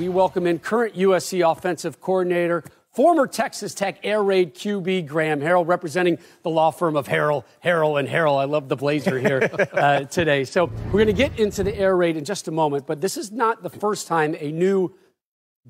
we welcome in current USC offensive coordinator, former Texas Tech Air Raid QB Graham Harrell, representing the law firm of Harrell, Harrell, and Harrell. I love the blazer here uh, today. So we're going to get into the Air Raid in just a moment, but this is not the first time a new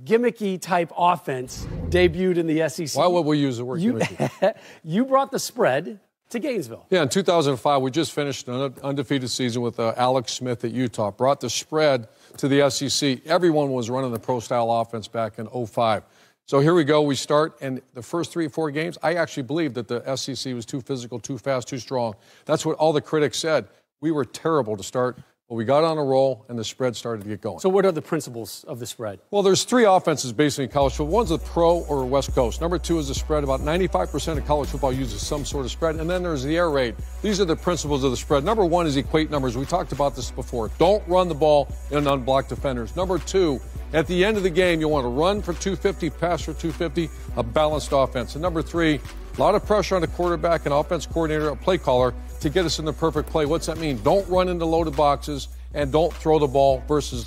gimmicky type offense debuted in the SEC. Why would we use the word you, gimmicky? you brought the spread to Gainesville. Yeah, in 2005, we just finished an undefeated season with uh, Alex Smith at Utah. Brought the spread to the SEC. Everyone was running the pro style offense back in 05. So here we go. We start, and the first three, or four games, I actually believed that the SEC was too physical, too fast, too strong. That's what all the critics said. We were terrible to start well, we got on a roll, and the spread started to get going. So, what are the principles of the spread? Well, there's three offenses basically in college football. One's the pro or West Coast. Number two is the spread. About 95% of college football uses some sort of spread. And then there's the air raid. These are the principles of the spread. Number one is equate numbers. We talked about this before. Don't run the ball in unblocked defenders. Number two, at the end of the game, you want to run for 250, pass for 250, a balanced offense. And number three, a lot of pressure on the quarterback and offense coordinator, a play caller to get us in the perfect play. What's that mean? Don't run into loaded boxes and don't throw the ball versus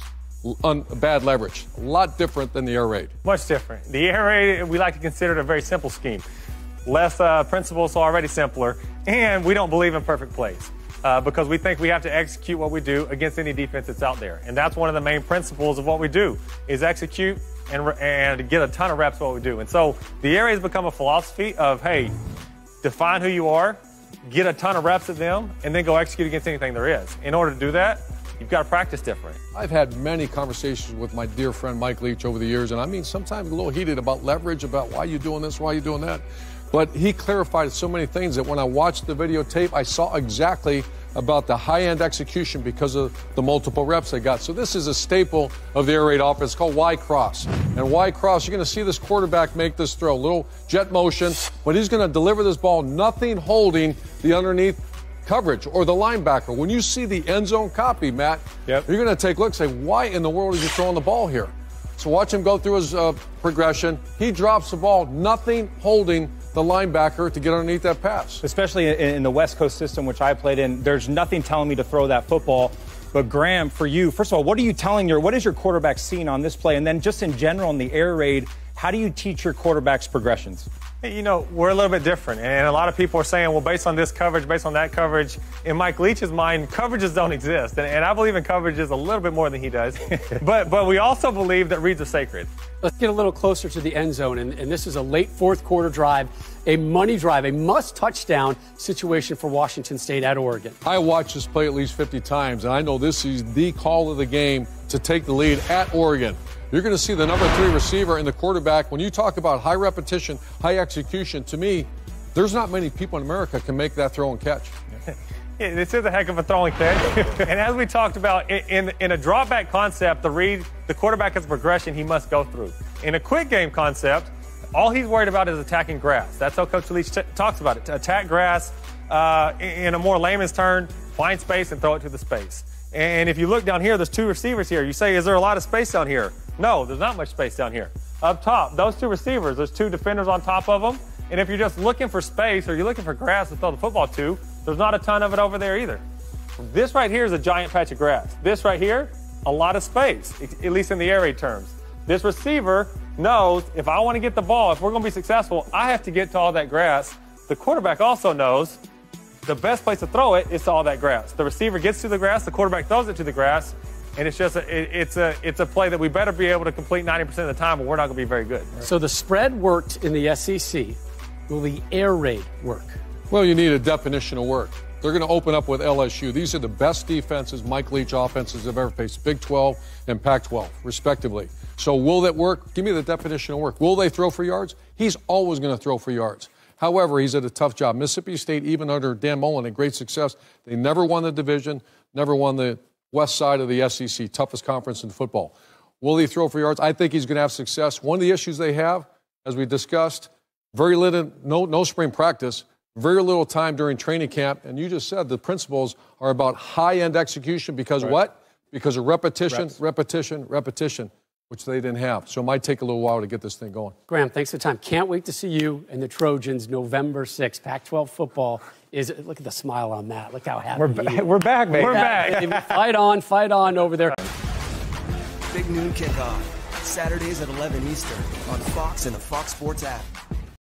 un- bad leverage. A lot different than the air raid. Much different. The air raid, we like to consider it a very simple scheme. Less uh, principles, already simpler, and we don't believe in perfect plays. Uh, because we think we have to execute what we do against any defense that's out there. And that's one of the main principles of what we do is execute and, and get a ton of reps what we do. And so the air raid has become a philosophy of, hey, define who you are, get a ton of reps at them, and then go execute against anything there is. In order to do that, You've got to practice different. I've had many conversations with my dear friend Mike Leach over the years, and I mean, sometimes a little heated about leverage, about why you're doing this, why you're doing that. But he clarified so many things that when I watched the videotape, I saw exactly about the high-end execution because of the multiple reps they got. So this is a staple of the air raid offense called Y cross. And Y cross, you're going to see this quarterback make this throw, a little jet motion, but he's going to deliver this ball, nothing holding the underneath coverage or the linebacker. When you see the end zone copy, Matt, yep. you're going to take a look and say, why in the world is he throwing the ball here? So watch him go through his uh, progression. He drops the ball, nothing holding the linebacker to get underneath that pass. Especially in, the West Coast system, which I played in, there's nothing telling me to throw that football. But Graham, for you, first of all, what are you telling your, what is your quarterback seeing on this play? And then just in general in the air raid, how do you teach your quarterbacks progressions? You know, we're a little bit different. And a lot of people are saying, well, based on this coverage, based on that coverage, in Mike Leach's mind, coverages don't exist. And, and I believe in coverages a little bit more than he does. but, but we also believe that reads are sacred. Let's get a little closer to the end zone. And, and this is a late fourth quarter drive, a money drive, a must touchdown situation for Washington State at Oregon. I watched this play at least 50 times, and I know this is the call of the game to take the lead at Oregon. You're going to see the number three receiver and the quarterback. When you talk about high repetition, high execution, to me, there's not many people in America can make that throw and catch. Yeah, this is a heck of a throwing catch. and as we talked about, in, in a drawback concept, the read, the quarterback has progression he must go through. In a quick game concept, all he's worried about is attacking grass. That's how Coach Leach talks about it. To attack grass uh, in a more layman's term, find space and throw it to the space. And if you look down here, there's two receivers here. You say, is there a lot of space down here? No, there's not much space down here. Up top, those two receivers, there's two defenders on top of them. And if you're just looking for space or you're looking for grass to throw the football to, there's not a ton of it over there either. This right here is a giant patch of grass. This right here, a lot of space, at least in the air raid terms. This receiver knows if I want to get the ball, if we're going to be successful, I have to get to all that grass. The quarterback also knows the best place to throw it is to all that grass. The receiver gets to the grass, the quarterback throws it to the grass, and it's just a, it, it's a it's a play that we better be able to complete 90% of the time, but we're not going to be very good. So the spread worked in the SEC. Will the air raid work? Well, you need a definition of work. They're going to open up with LSU. These are the best defenses Mike Leach offenses have ever faced, Big 12 and Pac 12, respectively. So, will that work? Give me the definition of work. Will they throw for yards? He's always going to throw for yards. However, he's at a tough job. Mississippi State, even under Dan Mullen, had great success. They never won the division, never won the west side of the SEC, toughest conference in football. Will he throw for yards? I think he's going to have success. One of the issues they have, as we discussed, very little, no, no spring practice, very little time during training camp. And you just said the principles are about high end execution because right. what? Because of repetition, Reps. repetition, repetition, which they didn't have. So it might take a little while to get this thing going. Graham, thanks for the time. Can't wait to see you and the Trojans November 6th, Pac 12 football is look at the smile on that. Look how happy we're, ba- we're back, man. We're back. fight on, fight on over there. Big noon kickoff. Saturdays at 11 Eastern on Fox and the Fox Sports app.